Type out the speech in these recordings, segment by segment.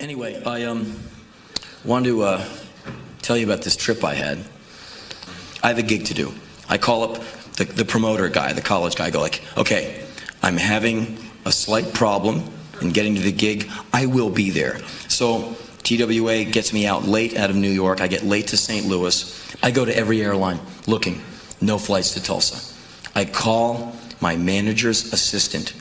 Anyway, I um wanted to uh, tell you about this trip I had. I have a gig to do. I call up the, the promoter guy, the college guy. I go like, okay, I'm having a slight problem in getting to the gig. I will be there. So TWA gets me out late out of New York. I get late to St. Louis. I go to every airline looking. No flights to Tulsa. I call my manager's assistant.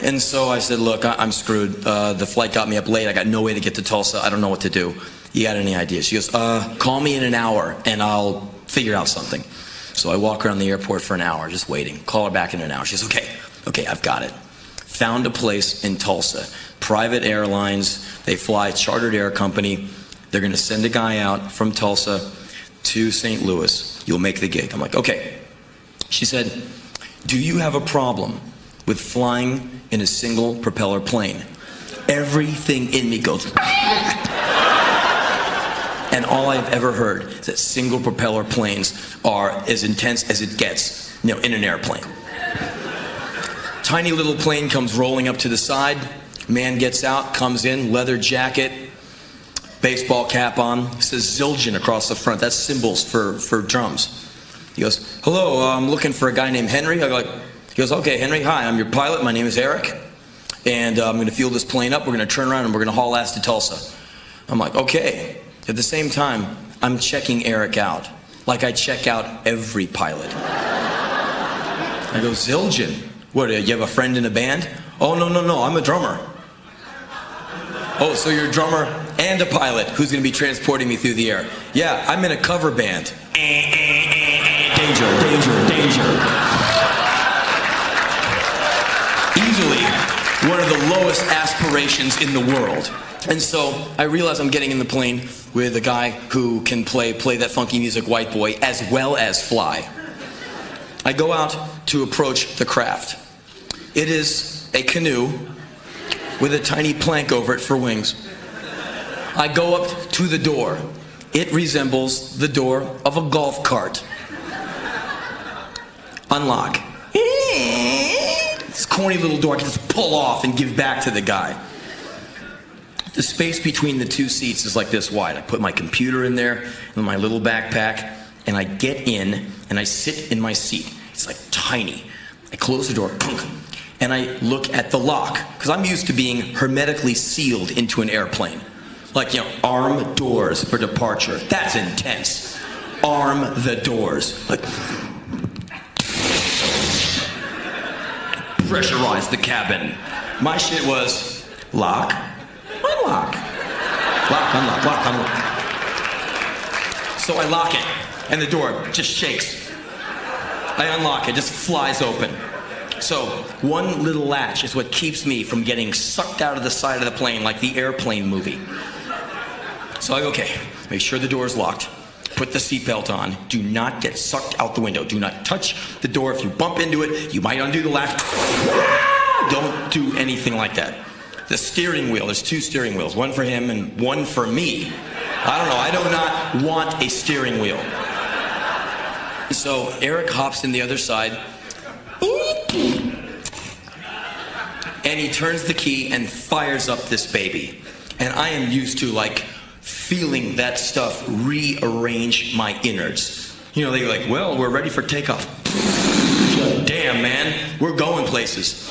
And so I said, look, I- I'm screwed. Uh, the flight got me up late. I got no way to get to Tulsa. I don't know what to do. You got any ideas? She goes, uh, call me in an hour and I'll figure out something. So I walk around the airport for an hour, just waiting. Call her back in an hour. She says, okay, okay, I've got it. Found a place in Tulsa. Private airlines, they fly, chartered air company. They're going to send a guy out from Tulsa to St. Louis. You'll make the gig. I'm like, okay. She said, do you have a problem with flying in a single propeller plane? Everything in me goes. And all I've ever heard is that single propeller planes are as intense as it gets, you know, in an airplane. Tiny little plane comes rolling up to the side. Man gets out, comes in, leather jacket, baseball cap on, says Zildjian across the front. That's cymbals for, for drums. He goes, Hello, I'm looking for a guy named Henry. I go like, he goes, Okay, Henry, hi, I'm your pilot. My name is Eric. And uh, I'm going to fuel this plane up. We're going to turn around and we're going to haul ass to Tulsa. I'm like, Okay. At the same time, I'm checking Eric out, like I check out every pilot. I go, Zildjian. What, uh, you have a friend in a band? Oh, no, no, no, I'm a drummer. Oh, so you're a drummer and a pilot who's going to be transporting me through the air. Yeah, I'm in a cover band. Danger, danger, danger. One of the lowest aspirations in the world. And so I realize I'm getting in the plane with a guy who can play play that funky music white boy as well as fly. I go out to approach the craft. It is a canoe with a tiny plank over it for wings. I go up to the door. It resembles the door of a golf cart. Unlock. This corny little door I can just pull off and give back to the guy. The space between the two seats is like this wide. I put my computer in there and my little backpack, and I get in and I sit in my seat. It's like tiny. I close the door, and I look at the lock because I'm used to being hermetically sealed into an airplane. Like, you know, arm doors for departure. That's intense. Arm the doors. Like, pressurize the cabin. My shit was lock, unlock. Lock, unlock, lock, unlock. So I lock it, and the door just shakes. I unlock it, just flies open. So one little latch is what keeps me from getting sucked out of the side of the plane like the airplane movie. So I go, okay, make sure the door is locked. Put the seatbelt on. Do not get sucked out the window. Do not touch the door. If you bump into it, you might undo the latch. Ah! Don't do anything like that. The steering wheel, there's two steering wheels, one for him and one for me. I don't know, I do not want a steering wheel. So Eric hops in the other side. And he turns the key and fires up this baby. And I am used to like feeling that stuff rearrange my innards. You know, they're like, well, we're ready for takeoff. Damn, man, we're going places.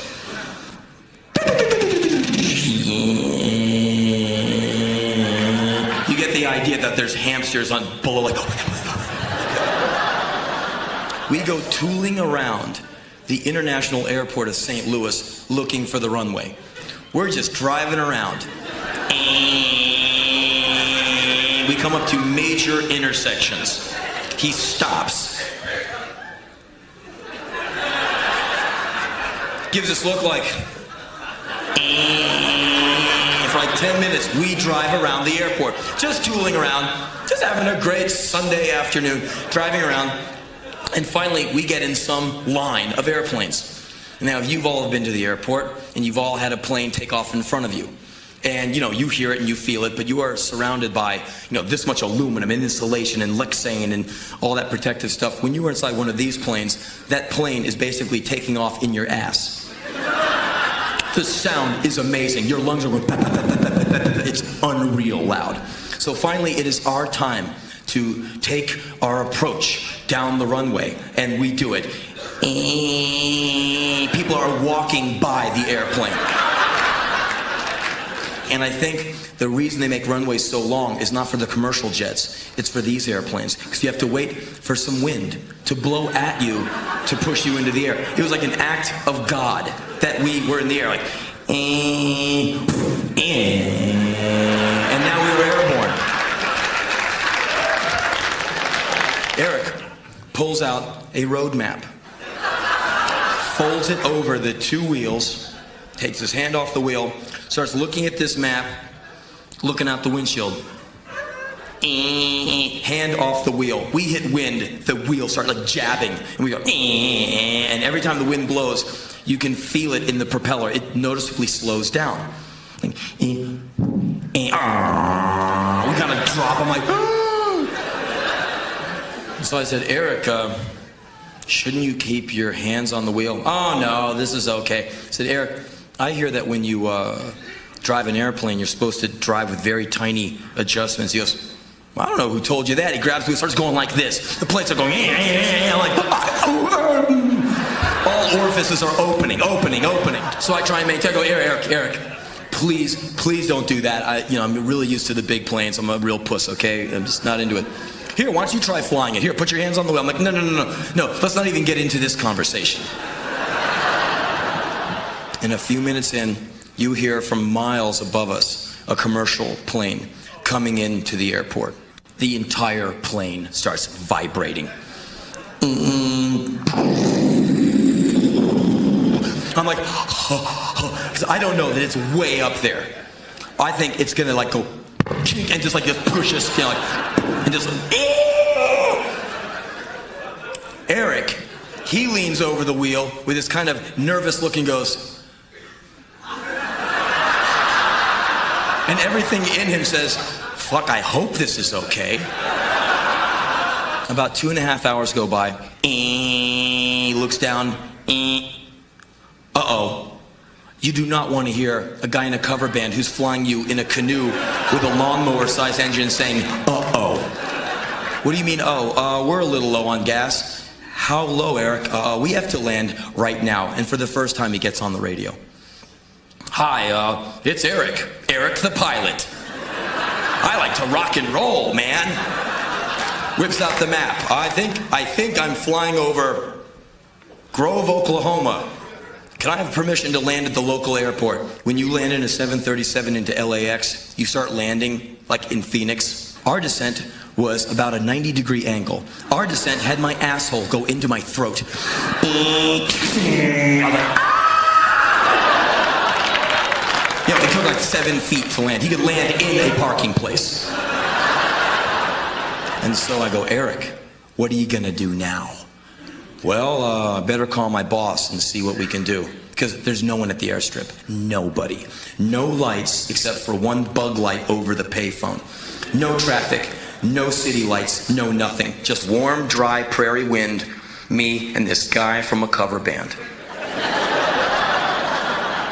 You get the idea that there's hamsters on like. We go tooling around the international airport of St. Louis looking for the runway. We're just driving around. We come up to major intersections. He stops. Gives us look like. For like 10 minutes, we drive around the airport, just tooling around, just having a great Sunday afternoon, driving around. And finally, we get in some line of airplanes. Now, if you've all been to the airport, and you've all had a plane take off in front of you. And, you know, you hear it and you feel it, but you are surrounded by, you know, this much aluminum and insulation and Lexan and all that protective stuff. When you are inside one of these planes, that plane is basically taking off in your ass. The sound is amazing. Your lungs are going. it's unreal loud. So finally, it is our time to take our approach down the runway, and we do it. Eh, people are walking by the airplane. And I think the reason they make runways so long is not for the commercial jets, it's for these airplanes. Because you have to wait for some wind to blow at you to push you into the air. It was like an act of God that we were in the air, like, eh, eh. and now we were airborne. Eric pulls out a road map, folds it over the two wheels, takes his hand off the wheel, starts looking at this map, looking out the windshield. Hand off the wheel. We hit wind, the wheel starts like jabbing, and we go, and every time the wind blows, you can feel it in the propeller. It noticeably slows down. Like, we kind of drop. I'm like, so I said, Eric, uh, shouldn't you keep your hands on the wheel? Oh, no, this is okay. I said, Eric, I hear that when you uh, drive an airplane, you're supposed to drive with very tiny adjustments. He goes, well, I don't know who told you that. He grabs me and starts going like this. The plates are going, yeah, yeah, yeah, like, all orifices are opening, opening, opening. So I try and maintain. I go, Eric, Eric, Eric, please, please don't do that. I, you know, I'm really used to the big planes. I'm a real puss, okay? I'm just not into it. Here, why don't you try flying it? Here, put your hands on the wheel. I'm like, no, no, no, no, no. Let's not even get into this conversation. And a few minutes in, you hear from miles above us a commercial plane coming into the airport. The entire plane starts vibrating. Mm-hmm. I'm like, because I don't know that it's way up there. I think it's gonna like go and just like just push us, you like, and just. Eric, he leans over the wheel with this kind of nervous look and goes, And everything in him says, fuck, I hope this is okay. About two and a half hours go by. He looks down. Uh oh. You do not want to hear a guy in a cover band who's flying you in a canoe with a lawnmower sized engine saying, uh oh. What do you mean, oh? Uh, we're a little low on gas. How low, Eric? Uh, we have to land right now. And for the first time, he gets on the radio. Hi, uh, it's Eric. Eric the pilot. I like to rock and roll, man. Whips out the map. I think I think I'm flying over Grove, Oklahoma. Can I have permission to land at the local airport? When you land in a 737 into LAX, you start landing like in Phoenix. Our descent was about a 90 degree angle. Our descent had my asshole go into my throat. You know, it took like seven feet to land. He could land in a parking place. And so I go, Eric, what are you going to do now? Well, uh, better call my boss and see what we can do. Because there's no one at the airstrip. Nobody. No lights except for one bug light over the payphone. No traffic. No city lights. No nothing. Just warm, dry prairie wind. Me and this guy from a cover band.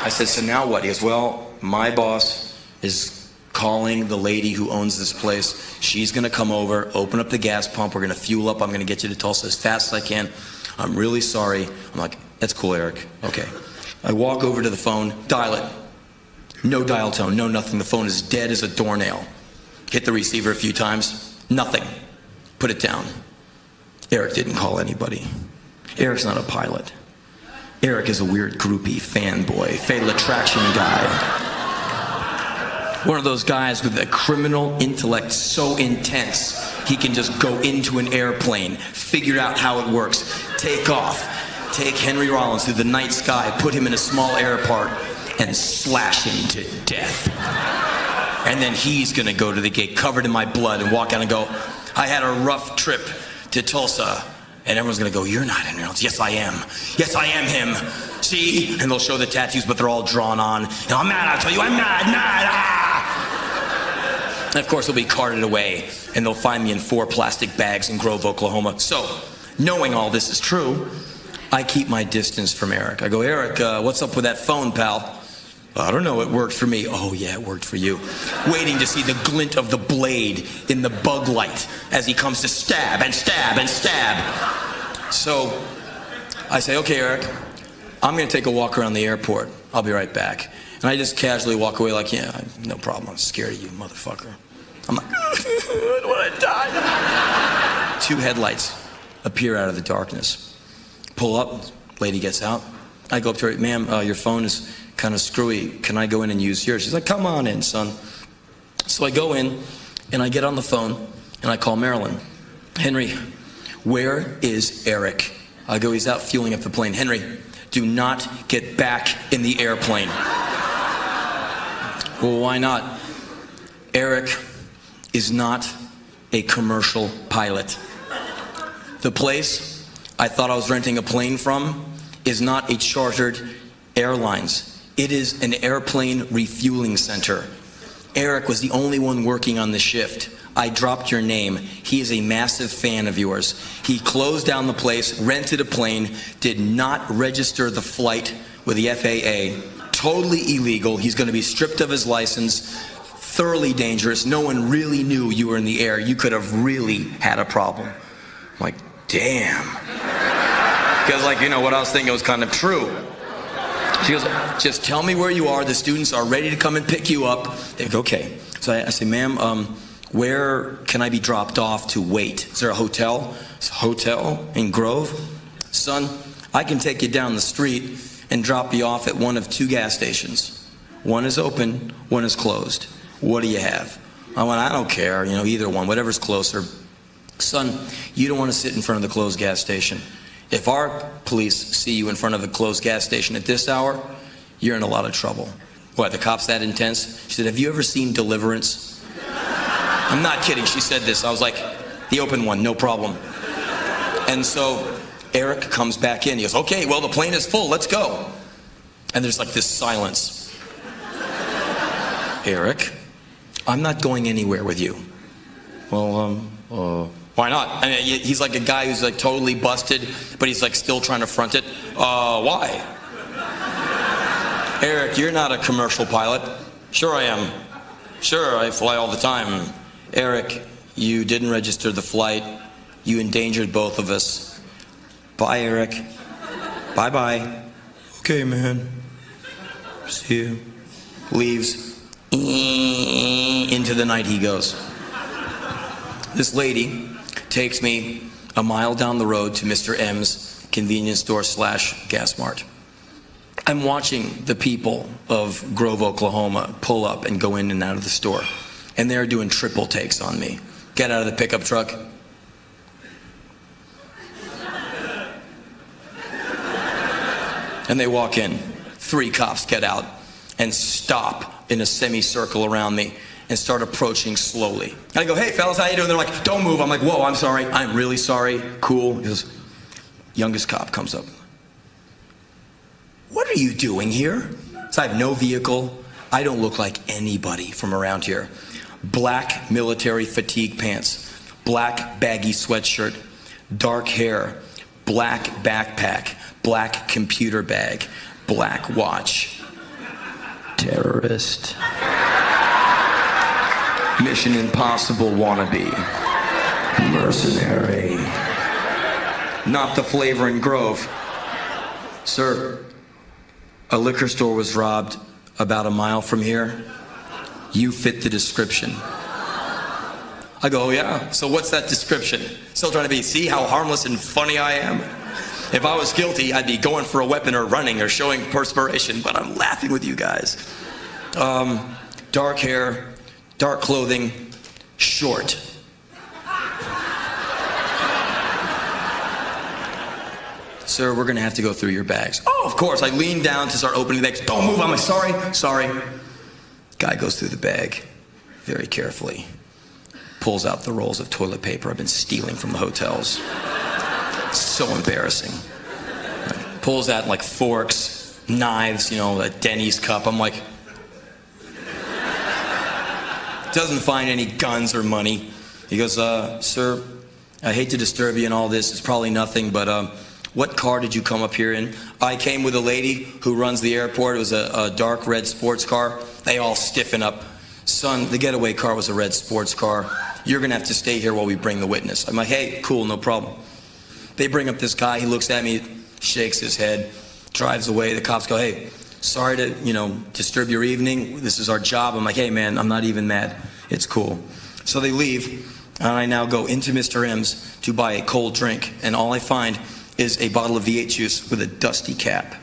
I said, so now what? He goes, well, my boss is calling the lady who owns this place. She's going to come over, open up the gas pump. We're going to fuel up. I'm going to get you to Tulsa as fast as I can. I'm really sorry. I'm like, that's cool, Eric. Okay. I walk over to the phone, dial it. No dial tone, no nothing. The phone is dead as a doornail. Hit the receiver a few times, nothing. Put it down. Eric didn't call anybody. Eric's not a pilot. Eric is a weird groupie fanboy, fatal attraction guy. One of those guys with a criminal intellect so intense he can just go into an airplane, figure out how it works, take off, take Henry Rollins through the night sky, put him in a small airport, and slash him to death. And then he's gonna go to the gate covered in my blood and walk out and go, I had a rough trip to Tulsa. And everyone's gonna go, You're not Henry Rollins. Yes, I am. Yes, I am him. See? And they'll show the tattoos, but they're all drawn on. And I'm mad, I'll tell you, I'm mad, mad. Ah! And of course, they'll be carted away, and they'll find me in four plastic bags in Grove, Oklahoma. So, knowing all this is true, I keep my distance from Eric. I go, Eric, uh, what's up with that phone, pal? I don't know, it worked for me. Oh, yeah, it worked for you. Waiting to see the glint of the blade in the bug light as he comes to stab and stab and stab. So I say, okay, Eric, I'm going to take a walk around the airport. I'll be right back. And I just casually walk away, like, yeah, no problem. I'm scared of you, motherfucker. I'm like, I don't want to die. Two headlights appear out of the darkness. Pull up, lady gets out. I go up to her, ma'am, uh, your phone is kind of screwy. Can I go in and use yours? She's like, come on in, son. So I go in and I get on the phone and I call Marilyn. Henry, where is Eric? I go, he's out fueling up the plane. Henry, do not get back in the airplane. well, why not? Eric is not a commercial pilot. The place I thought I was renting a plane from is not a chartered airlines. It is an airplane refueling center. Eric was the only one working on the shift. I dropped your name. He is a massive fan of yours. He closed down the place, rented a plane, did not register the flight with the FAA. Totally illegal. He's going to be stripped of his license. Thoroughly dangerous. No one really knew you were in the air. You could have really had a problem. I'm like, damn. Because, like, you know, what I was thinking was kind of true. She goes, just tell me where you are. The students are ready to come and pick you up. They go, okay. So I, I say, ma'am, um, where can I be dropped off to wait? Is there a hotel? It's a hotel in Grove? Son, I can take you down the street and drop you off at one of two gas stations. One is open, one is closed. What do you have? I went, I don't care, you know, either one, whatever's closer. Son, you don't want to sit in front of the closed gas station. If our police see you in front of a closed gas station at this hour, you're in a lot of trouble. What, the cops that intense? She said, Have you ever seen Deliverance? I'm not kidding. She said this. I was like, The open one, no problem. And so Eric comes back in. He goes, Okay, well, the plane is full. Let's go. And there's like this silence. Eric, I'm not going anywhere with you. Well, um, uh, why not? I mean, he's like a guy who's like totally busted, but he's like still trying to front it. Uh, why? Eric, you're not a commercial pilot. Sure, I am. Sure, I fly all the time. Eric, you didn't register the flight. You endangered both of us. Bye, Eric. Bye bye. Okay, man. See you. Leaves. Into the night he goes. This lady takes me a mile down the road to Mr. M's convenience store slash gas mart. I'm watching the people of Grove, Oklahoma pull up and go in and out of the store. And they're doing triple takes on me. Get out of the pickup truck. And they walk in. Three cops get out and stop in a semicircle around me and start approaching slowly. I go, hey, fellas, how you doing? They're like, don't move. I'm like, whoa, I'm sorry. I'm really sorry. Cool. He goes, youngest cop comes up. What are you doing here? So I have no vehicle. I don't look like anybody from around here. Black military fatigue pants, black baggy sweatshirt, dark hair, black backpack, black computer bag, black watch. Terrorist. Mission Impossible wannabe. Mercenary. Not the flavor in Grove. Sir, a liquor store was robbed about a mile from here. You fit the description. I go, oh, yeah. So what's that description? Still trying to be, see how harmless and funny I am? If I was guilty, I'd be going for a weapon or running or showing perspiration, but I'm laughing with you guys. Um, dark hair, dark clothing, short. Sir, we're gonna have to go through your bags. Oh, of course. I lean down to start opening the bags. Don't move. I'm like, sorry, sorry. Guy goes through the bag very carefully, pulls out the rolls of toilet paper I've been stealing from the hotels. so embarrassing. Pulls out like forks, knives, you know, a Denny's cup. I'm like, doesn't find any guns or money. He goes, uh, Sir, I hate to disturb you in all this. It's probably nothing, but uh, What car did you come up here in? I came with a lady who runs the airport. It was a, a dark red sports car. They all stiffen up. Son, the getaway car was a red sports car. You're going to have to stay here while we bring the witness. I'm like, hey, cool, no problem. They bring up this guy. He looks at me, shakes his head, drives away. The cops go, hey, sorry to, you know, disturb your evening. This is our job. I'm like, hey, man, I'm not even mad. It's cool. So they leave, and I now go into Mr. M's to buy a cold drink, and all I find is a bottle of V8 juice with a dusty cap.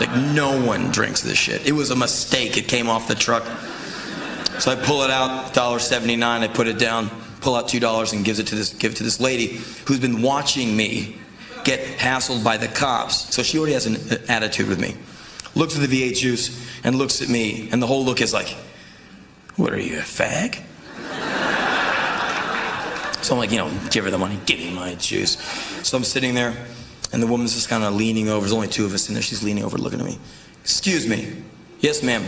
Like, no one drinks this shit. It was a mistake. It came off the truck. So I pull it out, $1.79, I put it down, pull out $2 and gives it to this, give it to this lady who's been watching me get hassled by the cops. So she already has an uh, attitude with me. Looks at the V8 juice and looks at me, and the whole look is like, what are you, a fag? so I'm like, you know, give her the money, give me my juice. So I'm sitting there, and the woman's just kind of leaning over. There's only two of us in there. She's leaning over, looking at me. Excuse me. Yes, ma'am.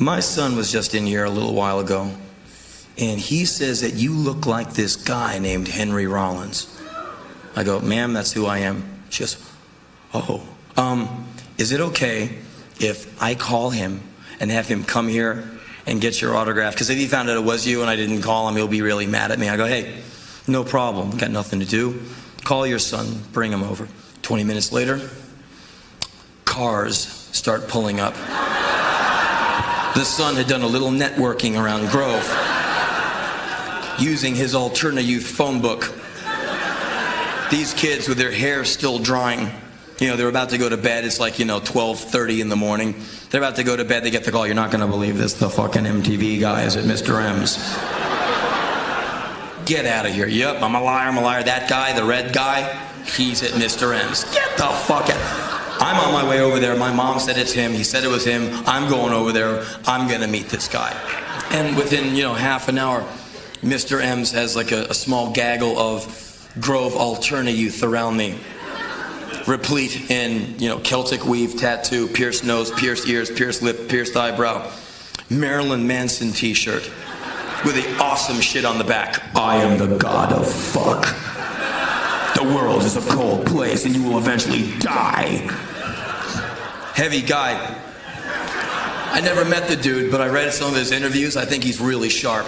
My son was just in here a little while ago, and he says that you look like this guy named Henry Rollins. I go, ma'am, that's who I am. She goes, oh, um, is it okay if I call him and have him come here and get your autograph? Because if he found out it was you and I didn't call him, he'll be really mad at me. I go, hey, no problem. Got nothing to do. Call your son, bring him over. 20 minutes later, cars start pulling up. The son had done a little networking around Grove using his Alterna Youth phone book. These kids with their hair still drying, you know, they're about to go to bed. It's like, you know, 12:30 in the morning. They're about to go to bed. They get the call. You're not going to believe this. The fucking MTV guy is at Mr. M's. Get out of here. Yep, I'm a liar. I'm a liar. That guy, the red guy, he's at Mr. M's. Get the fuck out. I'm on my way over there. My mom said it's him. He said it was him. I'm going over there. I'm going to meet this guy. And within, you know, half an hour, Mr. M's has like a, a small gaggle of Grove Alterna youth around me. Replete in, you know, Celtic weave, tattoo, pierced nose, pierced ears, pierced lip, pierced eyebrow. Marilyn Manson t-shirt with the awesome shit on the back. I am the god of fuck. The world is a cold place and you will eventually die heavy guy. I never met the dude, but I read some of his interviews. I think he's really sharp.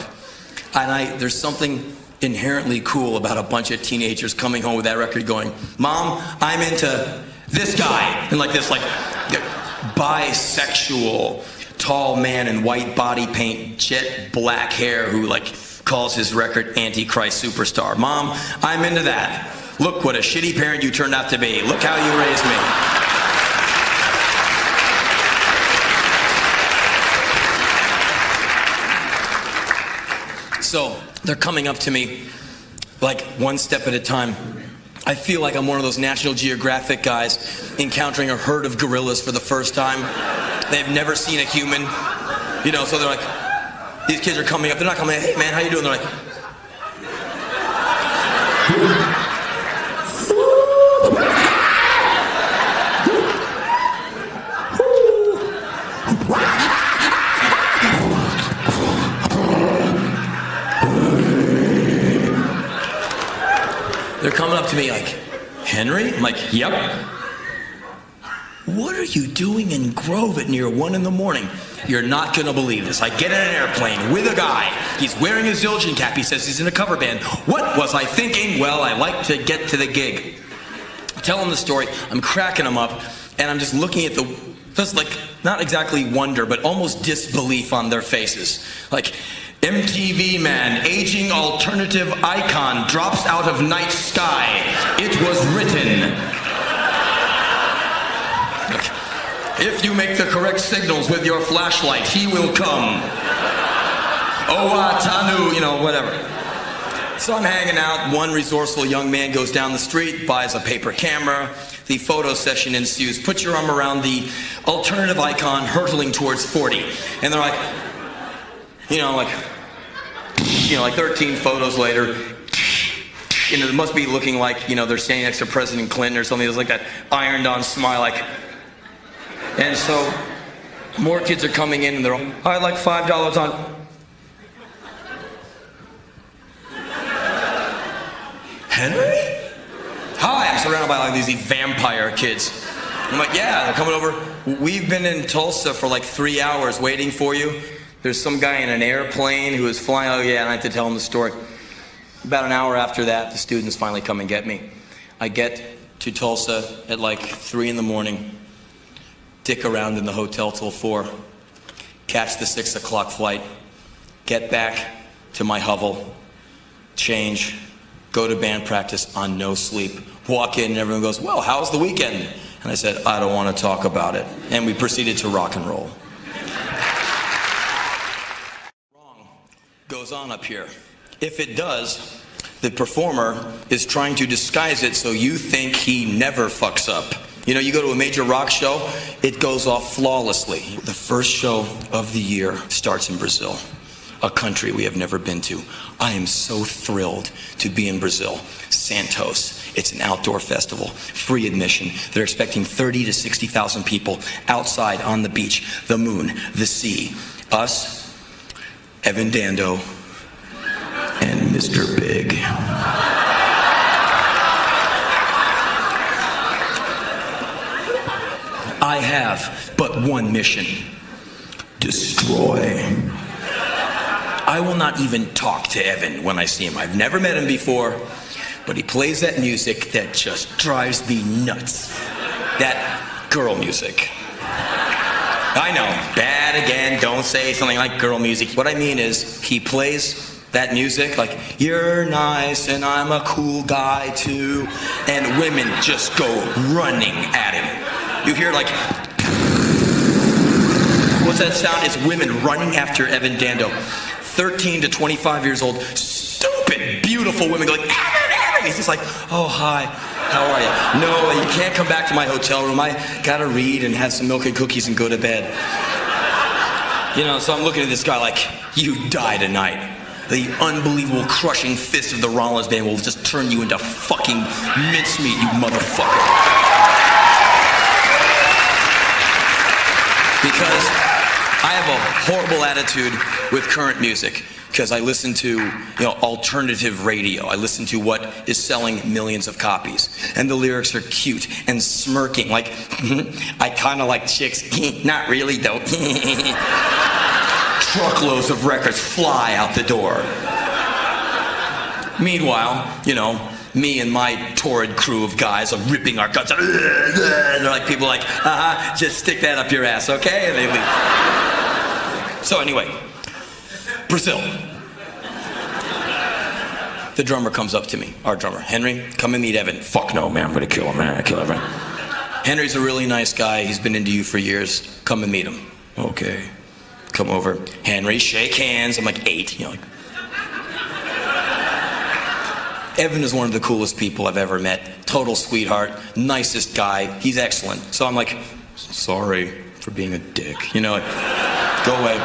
And I, there's something inherently cool about a bunch of teenagers coming home with that record going, Mom, I'm into this guy. And like this, like, bisexual, tall man in white body paint, jet black hair who like calls his record Antichrist Superstar. Mom, I'm into that. Look what a shitty parent you turned out to be. Look how you raised me. So they're coming up to me like one step at a time. I feel like I'm one of those National Geographic guys encountering a herd of gorillas for the first time. They've never seen a human. You know, so they're like, these kids are coming up. They're not coming, hey man, how you doing? They're like, They're coming up to me like, Henry? I'm like, yep. What are you doing in Grove at near one in the morning? You're not gonna believe this. I get in an airplane with a guy. He's wearing a Zildjian cap. He says he's in a cover band. What was I thinking? Well, I like to get to the gig. Tell him the story. I'm cracking him up, and I'm just looking at the just like not exactly wonder, but almost disbelief on their faces. Like, MTV man, aging alternative icon, drops out of night sky. It was written. If you make the correct signals with your flashlight, he will come. Owa Tanu, you know, whatever. So I'm hanging out. One resourceful young man goes down the street, buys a paper camera. The photo session ensues. Put your arm around the alternative icon hurtling towards 40. And they're like, you know, like, you know, like 13 photos later, you know, it must be looking like, you know, they're standing next to President Clinton or something. There's like that ironed on smile, like, and so more kids are coming in and they're all, I'd like $5 on. Henry? Hi, I'm surrounded by like these vampire kids. I'm like, yeah, they're coming over. We've been in Tulsa for like three hours waiting for you. There's some guy in an airplane who was flying. Oh, yeah, and I had to tell him the story. About an hour after that, the students finally come and get me. I get to Tulsa at like 3 in the morning, dick around in the hotel till 4, catch the 6 o'clock flight, get back to my hovel, change, go to band practice on no sleep, walk in, and everyone goes, Well, how's the weekend? And I said, I don't want to talk about it. And we proceeded to rock and roll. Wrong goes on up here. If it does, the performer is trying to disguise it so you think he never fucks up. You know, you go to a major rock show, it goes off flawlessly. The first show of the year starts in Brazil, a country we have never been to. I am so thrilled to be in Brazil. Santos. It's an outdoor festival, free admission. They're expecting 30 to 60,000 people outside on the beach, the moon, the sea. Us, Evan Dando, and Mr. Big. I have but one mission destroy. I will not even talk to Evan when I see him. I've never met him before, but he plays that music that just drives me nuts. That girl music. I know, bad again, don't say something like girl music. What I mean is, he plays that music like, you're nice and I'm a cool guy too, and women just go running at him. You hear like, what's that sound? It's women running after Evan Dando. 13 to 25 years old, stupid, beautiful women going, Evan, Evan! He's just like, oh, hi, how are you? No, you can't come back to my hotel room. I gotta read and have some milk and cookies and go to bed. You know, so I'm looking at this guy like, you die tonight. The unbelievable crushing fist of the Rollins band will just turn you into fucking mincemeat, you motherfucker. Because have a horrible attitude with current music because I listen to you know alternative radio. I listen to what is selling millions of copies, and the lyrics are cute and smirking. Like I kind of like chicks, not really though. Truckloads of records fly out the door. Meanwhile, you know, me and my torrid crew of guys are ripping our guts. And they're like people like, uh-huh, just stick that up your ass, okay? And they leave. So anyway, Brazil. The drummer comes up to me, our drummer, Henry, come and meet Evan. Fuck no, man, I'm gonna kill him, man, I kill Evan. Henry's a really nice guy. He's been into you for years. Come and meet him. Okay. Come over. Henry, shake hands. I'm like eight, you know, like Evan is one of the coolest people I've ever met. Total sweetheart, nicest guy. He's excellent. So I'm like, sorry for being a dick. You know, go away.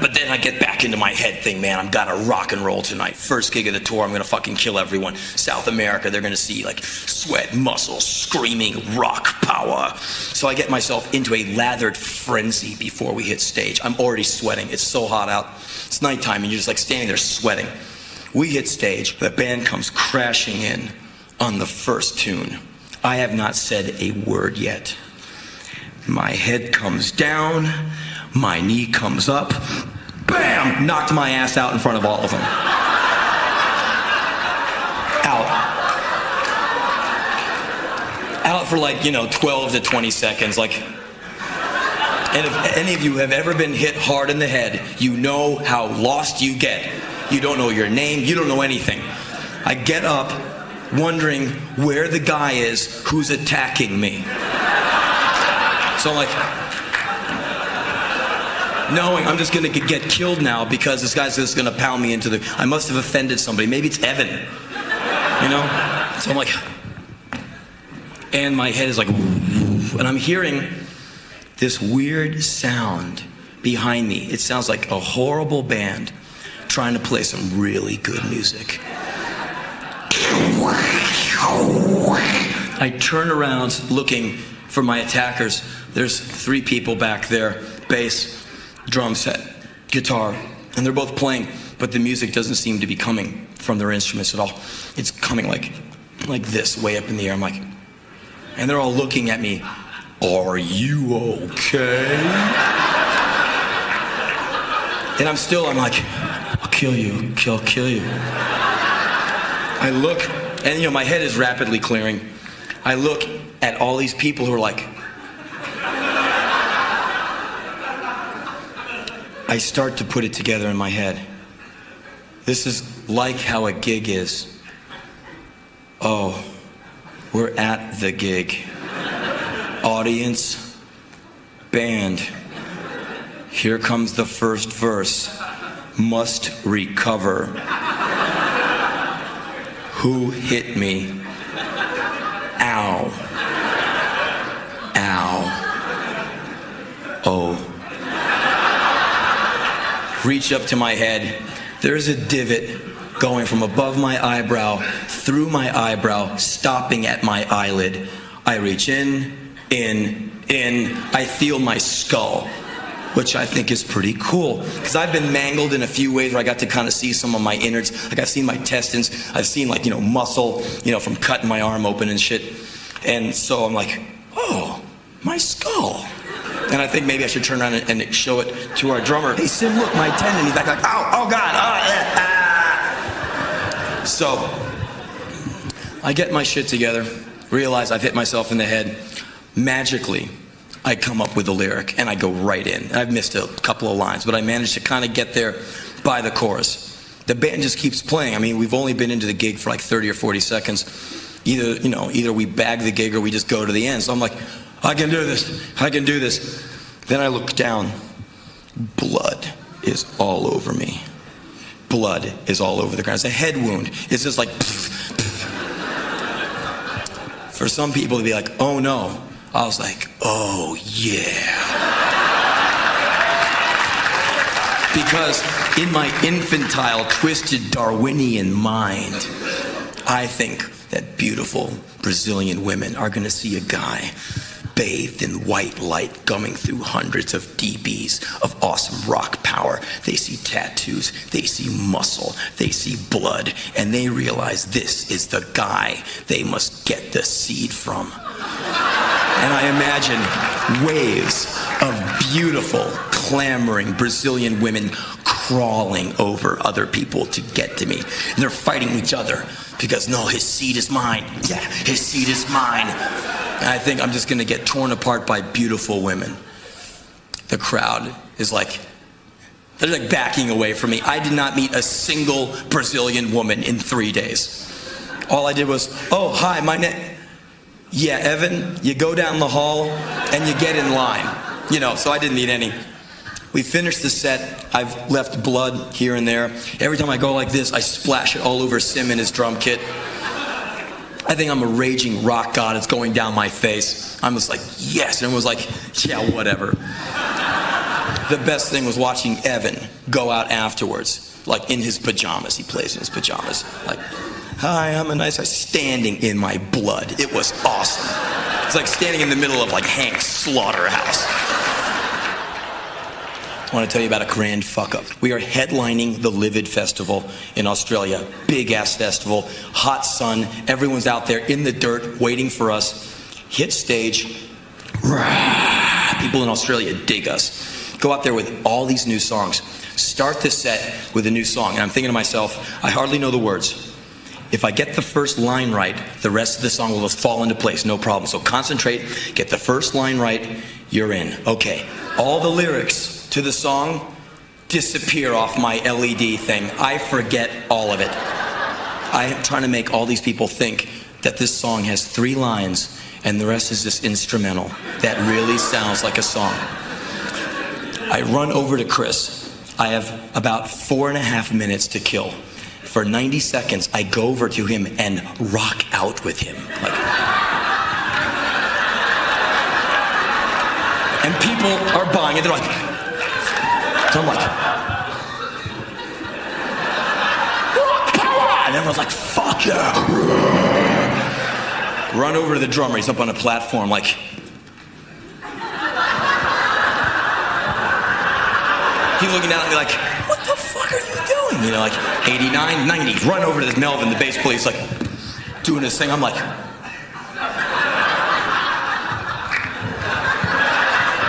But then I get back into my head thing, man. I'm gotta rock and roll tonight. First gig of the tour, I'm gonna fucking kill everyone. South America, they're gonna see like sweat, muscle, screaming, rock power. So I get myself into a lathered frenzy before we hit stage. I'm already sweating. It's so hot out. It's nighttime, and you're just like standing there sweating. We hit stage, the band comes crashing in on the first tune. I have not said a word yet. My head comes down, my knee comes up, bam, knocked my ass out in front of all of them. Out. Out for like, you know, 12 to 20 seconds. Like, and if any of you have ever been hit hard in the head, you know how lost you get you don't know your name. You don't know anything. I get up wondering where the guy is who's attacking me. So I'm like, knowing I'm just gonna get killed now because this guy's just gonna pound me into the. I must have offended somebody. Maybe it's Evan. You know? So I'm like, and my head is like, and I'm hearing this weird sound behind me. It sounds like a horrible band trying to play some really good music. I turn around looking for my attackers. There's three people back there bass, drum set, guitar, and they're both playing, but the music doesn't seem to be coming from their instruments at all. It's coming like like this, way up in the air. I'm like, and they're all looking at me. Are you okay? And I'm still, I'm like, I'll kill you, kill, kill you. I look, and you know, my head is rapidly clearing. I look at all these people who are like, I start to put it together in my head. This is like how a gig is. Oh, we're at the gig. Audience, band. Here comes the first verse. Must recover. Who hit me? Ow. Ow. Oh. Reach up to my head. There's a divot going from above my eyebrow, through my eyebrow, stopping at my eyelid. I reach in, in, in. I feel my skull which I think is pretty cool. Because I've been mangled in a few ways where I got to kind of see some of my innards. Like I've seen my intestines, I've seen like, you know, muscle, you know, from cutting my arm open and shit. And so I'm like, oh, my skull. And I think maybe I should turn around and, and show it to our drummer. Hey, Sim, look, my tendon. He's back like, oh, oh God, oh, ah. So I get my shit together, realize I've hit myself in the head. Magically, I come up with a lyric and I go right in. I've missed a couple of lines, but I managed to kind of get there by the chorus. The band just keeps playing. I mean, we've only been into the gig for like 30 or 40 seconds. Either, you know, either we bag the gig or we just go to the end. So I'm like, I can do this. I can do this. Then I look down. Blood is all over me. Blood is all over the ground. It's a head wound. It's just like. For some people to be like, oh no, I was like, oh yeah. because in my infantile, twisted Darwinian mind, I think that beautiful Brazilian women are going to see a guy bathed in white light coming through hundreds of dBs of awesome rock power. They see tattoos, they see muscle, they see blood, and they realize this is the guy they must get the seed from. And I imagine waves of beautiful, clamoring Brazilian women crawling over other people to get to me. And they're fighting each other because no, his seed is mine. Yeah, his seed is mine. I think I'm just going to get torn apart by beautiful women. The crowd is like, they're like backing away from me. I did not meet a single Brazilian woman in three days. All I did was, oh, hi, my name. Yeah, Evan, you go down the hall and you get in line. You know, so I didn't need any. We finished the set. I've left blood here and there. Every time I go like this, I splash it all over Sim and his drum kit. I think I'm a raging rock god. It's going down my face. I'm just like, yes. And was like, yeah, whatever. the best thing was watching Evan go out afterwards, like in his pajamas. He plays in his pajamas. Like, Hi, I'm a nice guy. Standing in my blood. It was awesome. It's like standing in the middle of like Hank's slaughterhouse. I want to tell you about a grand fuck up. We are headlining the Livid Festival in Australia. Big ass festival, hot sun. Everyone's out there in the dirt waiting for us. Hit stage. People in Australia dig us. Go out there with all these new songs. Start the set with a new song. And I'm thinking to myself, I hardly know the words. If I get the first line right, the rest of the song will just fall into place, no problem. So concentrate, get the first line right, you're in. Okay. All the lyrics to the song disappear off my LED thing. I forget all of it. I am trying to make all these people think that this song has three lines and the rest is just instrumental. That really sounds like a song. I run over to Chris. I have about four and a half minutes to kill for 90 seconds, I go over to him and rock out with him. Like, and people are buying it. They're like, so I'm like, oh, and everyone's like, fuck yeah. Run over to the drummer. He's up on a platform, like, he's looking down at me like, what the fuck are you doing? You know, like 89, 90, run over to this Melvin, the bass player. He's like, doing his thing. I'm like,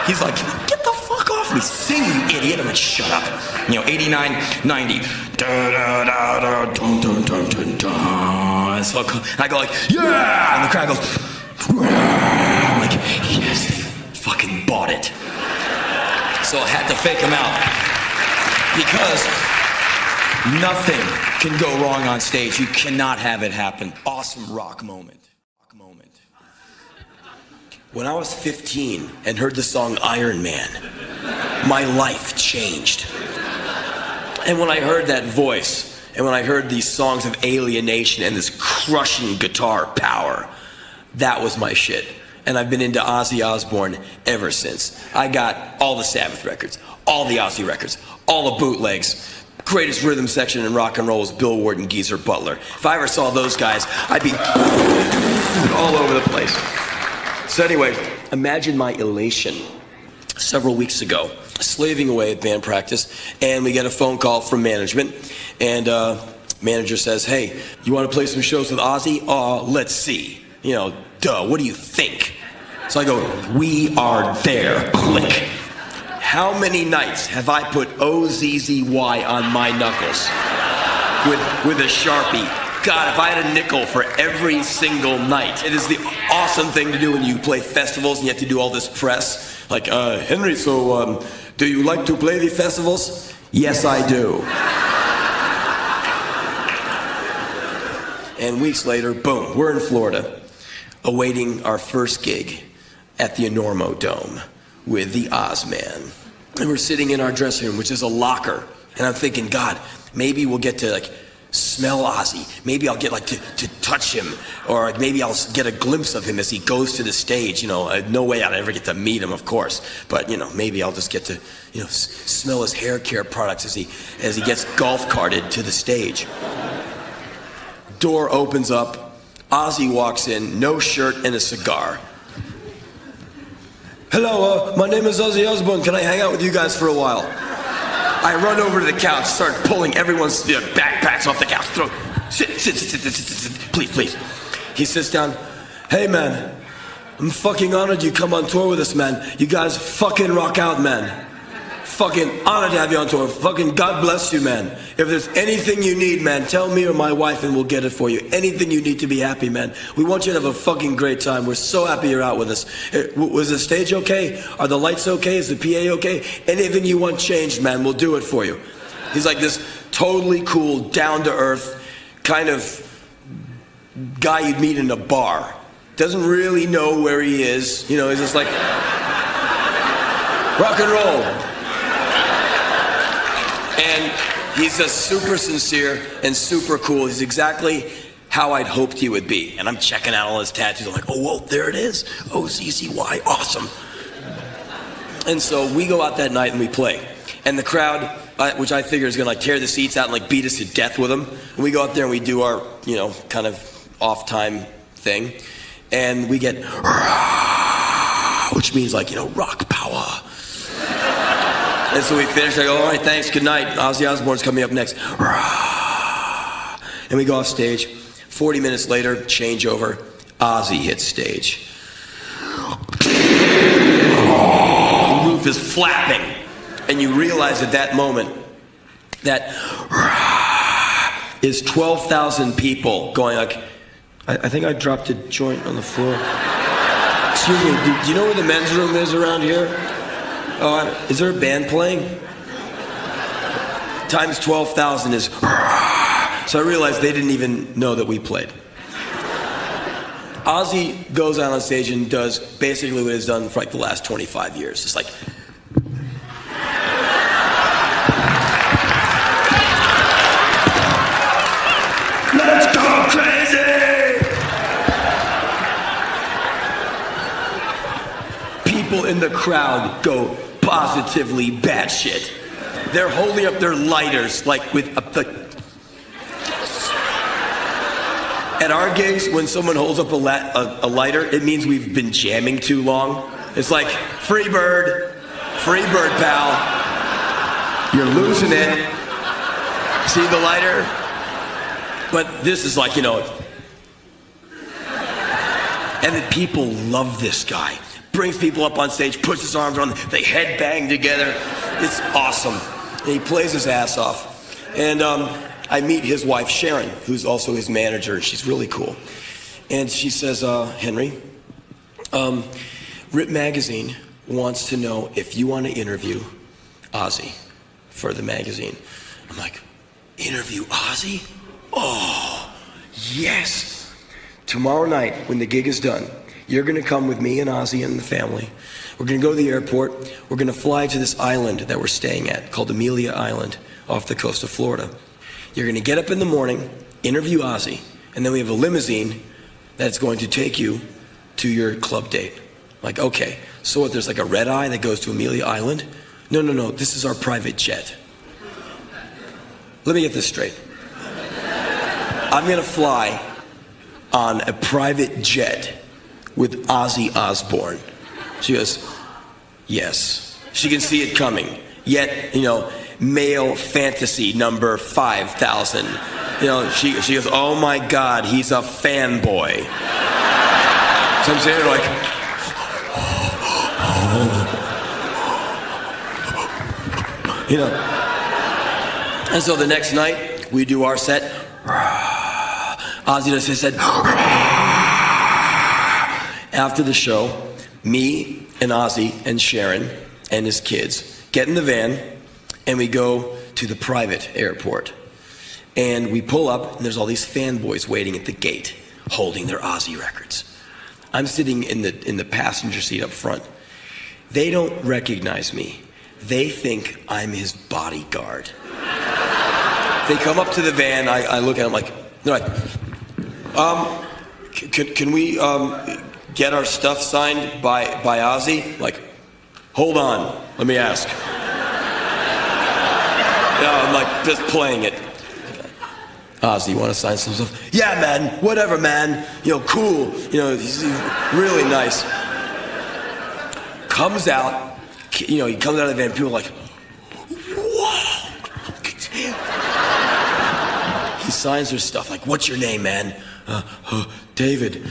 he's like, me, sing, you idiot. I'm like, shut up. You know, 89, 90. Da, da, da, da. So I go like, yeah, and the crowd goes, I'm like, yes, they fucking bought it. So I had to fake him out because nothing can go wrong on stage. You cannot have it happen. Awesome rock moment. Rock moment. When I was 15 and heard the song Iron Man, my life changed. And when I heard that voice, and when I heard these songs of alienation and this crushing guitar power, that was my shit. And I've been into Ozzy Osbourne ever since. I got all the Sabbath records, all the Ozzy records, all the bootlegs. Greatest rhythm section in rock and roll is Bill Ward and Geezer Butler. If I ever saw those guys, I'd be all over the place. So, anyway, imagine my elation several weeks ago, slaving away at band practice, and we get a phone call from management, and uh, manager says, "Hey, you want to play some shows with Ozzy? Uh, let's see. You know, duh. What do you think?" So I go, "We are there." Click. How many nights have I put O Z Z Y on my knuckles with with a sharpie? God, if I had a nickel for every single night, it is the awesome thing to do when you play festivals and you have to do all this press. Like, uh, Henry, so um, do you like to play the festivals? Yes, I do. and weeks later, boom, we're in Florida, awaiting our first gig at the Enormo Dome with the Ozman. And we're sitting in our dressing room, which is a locker. And I'm thinking, God, maybe we'll get to like smell Ozzy. Maybe I'll get like to, to touch him, or maybe I'll get a glimpse of him as he goes to the stage. You know, uh, no way I'd ever get to meet him, of course, but you know, maybe I'll just get to you know s- smell his hair care products as he as he gets golf carted to the stage. Door opens up. Ozzy walks in, no shirt and a cigar. Hello, uh, my name is Ozzy Osbourne. Can I hang out with you guys for a while? I run over to the couch, start pulling everyone's know, backpacks off the couch. Throw, sit, sit, sit, sit, sit, sit, please, please. He sits down. Hey, man, I'm fucking honored you come on tour with us, man. You guys fucking rock out, man. Fucking honored to have you on tour. Fucking God bless you, man. If there's anything you need, man, tell me or my wife and we'll get it for you. Anything you need to be happy, man. We want you to have a fucking great time. We're so happy you're out with us. Was the stage okay? Are the lights okay? Is the PA okay? Anything you want changed, man, we'll do it for you. He's like this totally cool, down to earth kind of guy you'd meet in a bar. Doesn't really know where he is. You know, he's just like rock and roll. And he's just super sincere and super cool. He's exactly how I'd hoped he would be. And I'm checking out all his tattoos. I'm like, oh, whoa, there it is. Oh, CCY, awesome. And so we go out that night and we play. And the crowd, uh, which I figure is gonna like tear the seats out and like beat us to death with them. And we go out there and we do our, you know, kind of off time thing. And we get, which means like, you know, rock power. And so we finish. I go, all right, thanks, good night. Ozzy Osbourne's coming up next. And we go off stage. 40 minutes later, changeover. Ozzy hits stage. The roof is flapping. And you realize at that moment that is 12,000 people going like, I, I think I dropped a joint on the floor. Excuse me, do, do you know where the men's room is around here? Oh, is there a band playing? Times 12,000 is. So I realized they didn't even know that we played. Ozzy goes out on stage and does basically what he's done for like the last 25 years. It's like. Let's go crazy! people in the crowd go positively batshit. They're holding up their lighters like with a, the. At our gigs, when someone holds up a, la- a, a lighter, it means we've been jamming too long. It's like free bird, free bird, pal. You're losing it. See the lighter? But this is like you know, And the people love this guy. Brings people up on stage, puts his arms around them, they headbang together. It's awesome. And he plays his ass off. And um, I meet his wife, Sharon, who's also his manager. She's really cool. And she says, uh, Henry, um, Rip Magazine wants to know if you want to interview Ozzy for the magazine. I'm like, interview Ozzy? Oh, yes. Tomorrow night, when the gig is done, you're going to come with me and Ozzy and the family. We're going to go to the airport. We're going to fly to this island that we're staying at called Amelia Island off the coast of Florida. You're going to get up in the morning, interview Ozzy, and then we have a limousine that's going to take you to your club date. Like, okay, so what, there's like a red eye that goes to Amelia Island? No, no, no, this is our private jet. Let me get this straight. I'm going to fly on a private jet with Ozzy Osbourne. She goes, Yes. She can see it coming. Yet, you know, male fantasy number 5,000. You know, she, she goes, Oh my God, he's a fanboy. So I'm sitting there like, you know. And so the next night, we do our set. Ozzy does his set. After the show, me and Ozzy and Sharon and his kids get in the van and we go to the private airport. And we pull up, and there's all these fanboys waiting at the gate holding their Ozzy records. I'm sitting in the, in the passenger seat up front. They don't recognize me. They think I'm his bodyguard. they come up to the van. I, I look at them like, they're like, um, can, can we um, get our stuff signed by, by Ozzy? Like, hold on, let me ask. yeah, I'm like just playing it. Ozzy, you want to sign some stuff? Yeah, man, whatever, man. You know, cool. You know, he's really nice. Comes out, you know, he comes out of the van, people are like, whoa. He signs her stuff, like, what's your name, man? Uh, uh, David.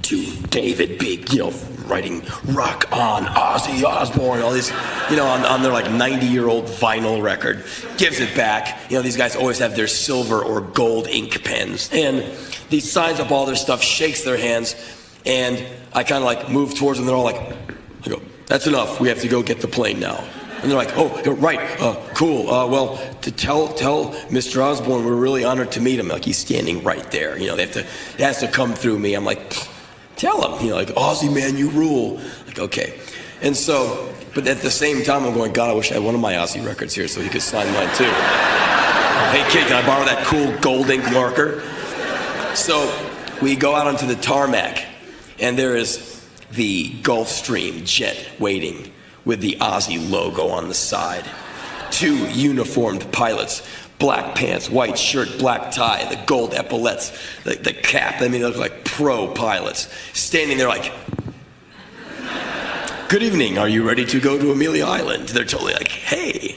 Dude, David, big, you know, writing rock on Ozzy Osbourne, all these, you know, on, on their like 90 year old vinyl record. Gives it back. You know, these guys always have their silver or gold ink pens. And he signs up all their stuff, shakes their hands, and I kind of like move towards them. They're all like, I go, that's enough. We have to go get the plane now. And they're like, oh, right, uh, cool. Uh, well, to tell tell Mr. Osbourne we're really honored to meet him. Like he's standing right there. You know, they have to, it has to come through me. I'm like, tell him. You know, like Ozzy man, you rule. Like okay. And so, but at the same time, I'm going, God, I wish I had one of my Ozzy records here so he could sign mine too. hey kid, can I borrow that cool gold ink marker? So we go out onto the tarmac, and there is the Gulfstream jet waiting with the Ozzy logo on the side. Two uniformed pilots, black pants, white shirt, black tie, the gold epaulets, the, the cap. I mean, they look like pro pilots. Standing there like, Good evening, are you ready to go to Amelia Island? They're totally like, Hey.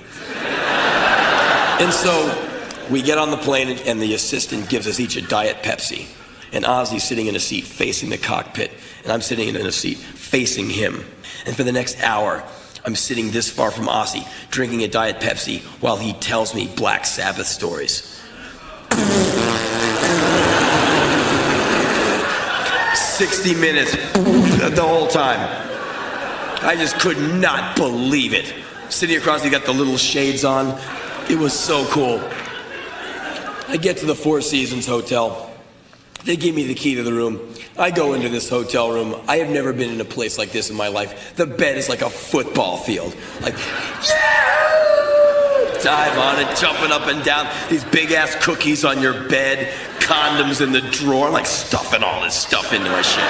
And so we get on the plane, and the assistant gives us each a Diet Pepsi. And Ozzy's sitting in a seat facing the cockpit, and I'm sitting in a seat facing him. And for the next hour, I'm sitting this far from Ozzy, drinking a Diet Pepsi while he tells me Black Sabbath stories. 60 minutes the whole time. I just could not believe it. Sitting across, he got the little shades on. It was so cool. I get to the Four Seasons Hotel. They give me the key to the room. I go into this hotel room. I have never been in a place like this in my life. The bed is like a football field. Like, yeah! Dive on it, jumping up and down. These big ass cookies on your bed, condoms in the drawer, I'm like stuffing all this stuff into my shit.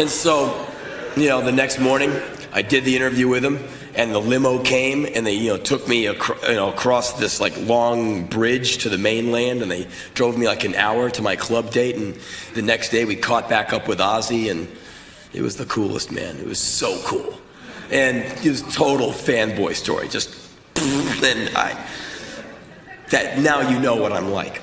And so, you know, the next morning, I did the interview with him and the limo came and they you know took me acro- you know across this like long bridge to the mainland and they drove me like an hour to my club date and the next day we caught back up with Ozzy and it was the coolest man. It was so cool. And it was total fanboy story just and I that now you know what I'm like